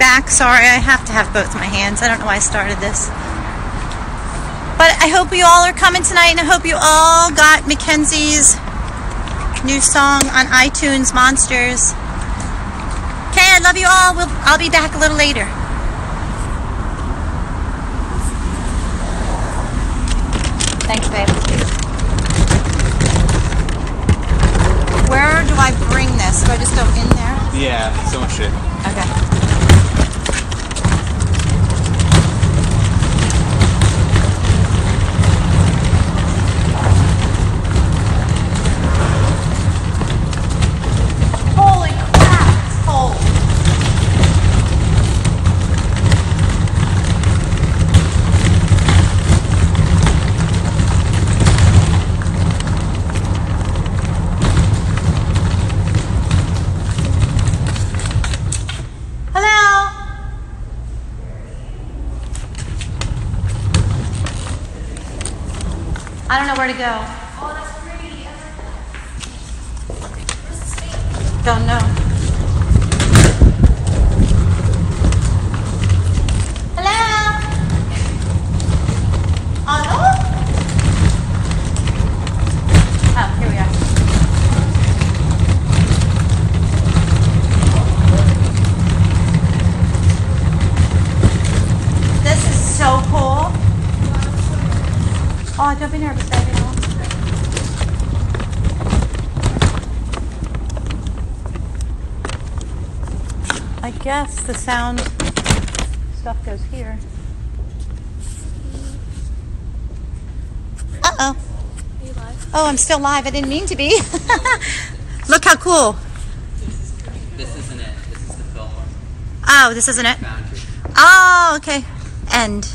Back, sorry, I have to have both my hands. I don't know why I started this. But I hope you all are coming tonight, and I hope you all got Mackenzie's new song on iTunes, Monsters. Okay, I love you all. We'll, I'll be back a little later. Thanks, babe. Where do I bring this? Do I just go in there? Yeah, so much shit. Okay. I don't know where to go. Oh, that's pretty. Don't know. Hello? Hello? Oh, here we are. This is so cool. Don't be nervous, baby. I guess the sound stuff goes here. Uh oh. Oh, I'm still live. I didn't mean to be. Look how cool. This isn't it. This is the Fillmore Oh, this isn't it. boundary. Oh, okay. End.